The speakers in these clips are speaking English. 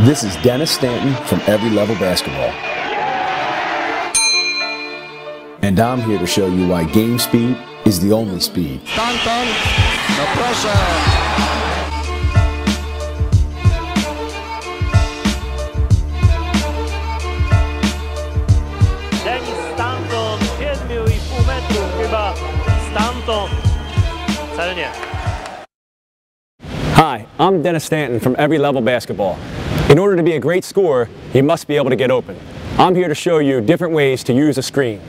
This is Dennis Stanton from Every Level Basketball. And I'm here to show you why game speed is the only speed. Stanton, no pressure. Dennis Stanton, 7,5 metrów chyba. Stanton. Wcale nie. Hi, I'm Dennis Stanton from Every Level Basketball. In order to be a great scorer, you must be able to get open. I'm here to show you different ways to use a screen.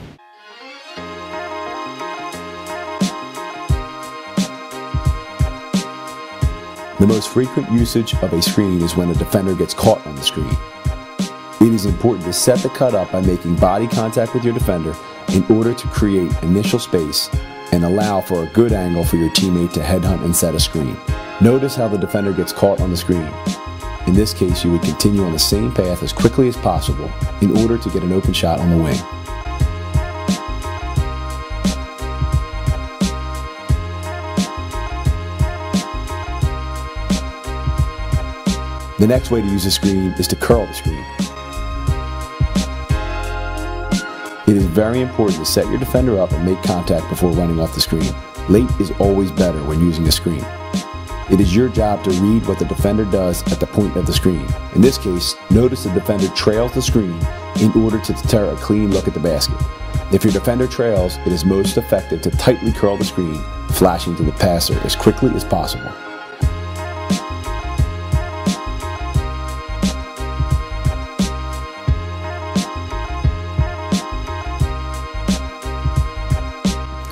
The most frequent usage of a screen is when a defender gets caught on the screen. It is important to set the cut up by making body contact with your defender in order to create initial space and allow for a good angle for your teammate to headhunt and set a screen. Notice how the defender gets caught on the screen. In this case, you would continue on the same path as quickly as possible in order to get an open shot on the wing. The next way to use a screen is to curl the screen. It is very important to set your defender up and make contact before running off the screen. Late is always better when using a screen. It is your job to read what the defender does at the point of the screen. In this case, notice the defender trails the screen in order to deter a clean look at the basket. If your defender trails, it is most effective to tightly curl the screen, flashing to the passer as quickly as possible.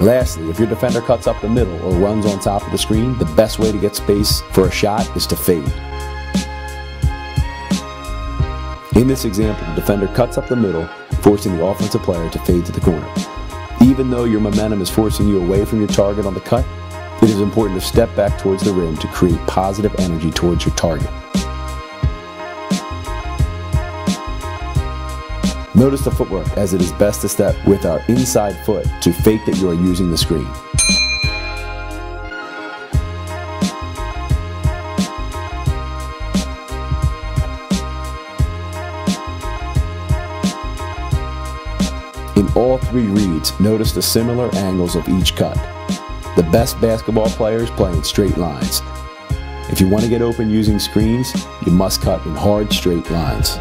Lastly, if your defender cuts up the middle or runs on top of the screen, the best way to get space for a shot is to fade. In this example, the defender cuts up the middle, forcing the offensive player to fade to the corner. Even though your momentum is forcing you away from your target on the cut, it is important to step back towards the rim to create positive energy towards your target. Notice the footwork as it is best to step with our inside foot to fake that you are using the screen. In all three reads, notice the similar angles of each cut. The best basketball players play in straight lines. If you want to get open using screens, you must cut in hard straight lines.